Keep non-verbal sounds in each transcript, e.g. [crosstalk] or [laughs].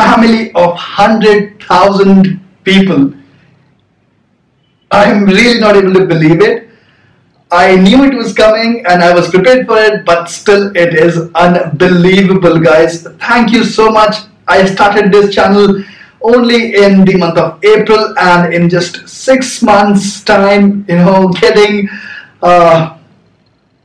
family of 100,000 people. I'm really not able to believe it. I knew it was coming and I was prepared for it, but still it is unbelievable, guys. Thank you so much. I started this channel only in the month of April and in just six months time, you know, getting uh,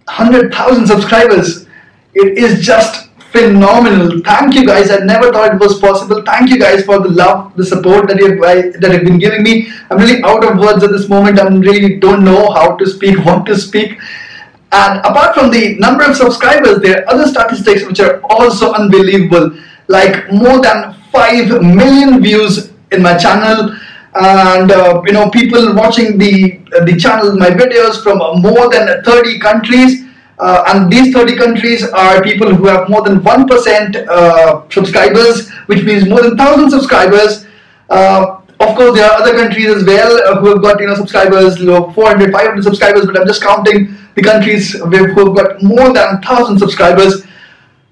100,000 subscribers. It is just phenomenal. Thank you guys. I never thought it was possible. Thank you guys for the love, the support that you've that have been giving me. I'm really out of words at this moment. I'm really don't know how to speak, [laughs] what to speak. And apart from the number of subscribers, there are other statistics which are also unbelievable. Like more than 5 million views in my channel and uh, you know people watching the the channel my videos from more than 30 countries uh, and these 30 countries are people who have more than 1% uh, subscribers, which means more than 1,000 subscribers. Uh, of course, there are other countries as well uh, who have got you know subscribers, you know, 400, 500 subscribers, but I'm just counting the countries who have got more than 1,000 subscribers.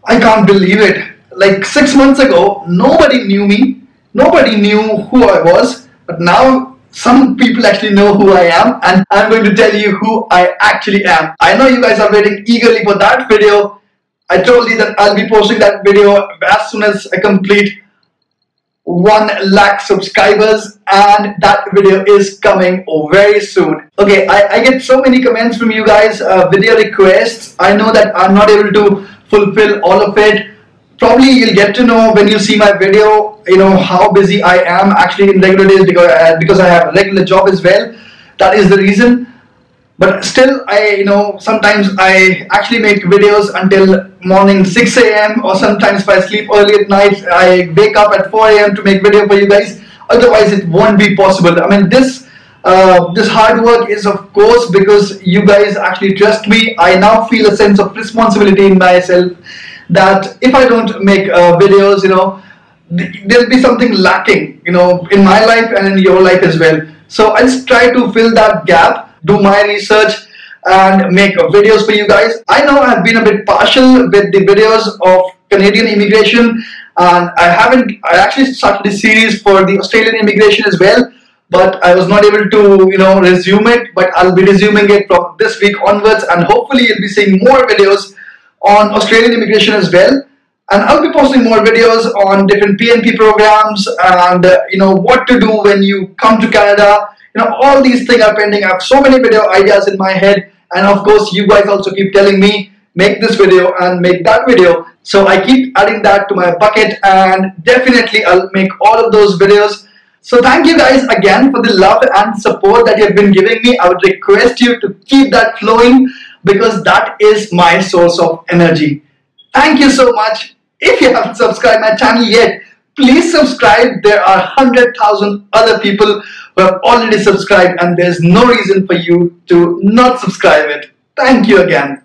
I can't believe it. Like six months ago, nobody knew me, nobody knew who I was, but now some people actually know who I am and I'm going to tell you who I actually am. I know you guys are waiting eagerly for that video. I told you that I'll be posting that video as soon as I complete 1 lakh subscribers and that video is coming very soon. Okay, I, I get so many comments from you guys, uh, video requests. I know that I'm not able to fulfill all of it probably you'll get to know when you see my video you know how busy I am actually in regular days because uh, because I have a regular job as well that is the reason but still I you know sometimes I actually make videos until morning 6 a.m. or sometimes if I sleep early at night I wake up at 4 a.m. to make video for you guys otherwise it won't be possible I mean this uh, this hard work is of course because you guys actually trust me I now feel a sense of responsibility in myself that if I don't make uh, videos, you know, there'll be something lacking, you know, in my life and in your life as well. So I just try to fill that gap, do my research and make videos for you guys. I know I've been a bit partial with the videos of Canadian immigration and I haven't, I actually started a series for the Australian immigration as well but I was not able to, you know, resume it. But I'll be resuming it from this week onwards, and hopefully, you'll be seeing more videos on Australian immigration as well. And I'll be posting more videos on different PNP programs and uh, you know what to do when you come to Canada. You know all these things are pending. I have so many video ideas in my head, and of course you guys also keep telling me make this video and make that video. So I keep adding that to my bucket, and definitely I'll make all of those videos. So thank you guys again for the love and support that you have been giving me. I would request you to keep that flowing because that is my source of energy. Thank you so much. If you haven't subscribed my channel yet, please subscribe. There are 100,000 other people who have already subscribed and there's no reason for you to not subscribe it. Thank you again.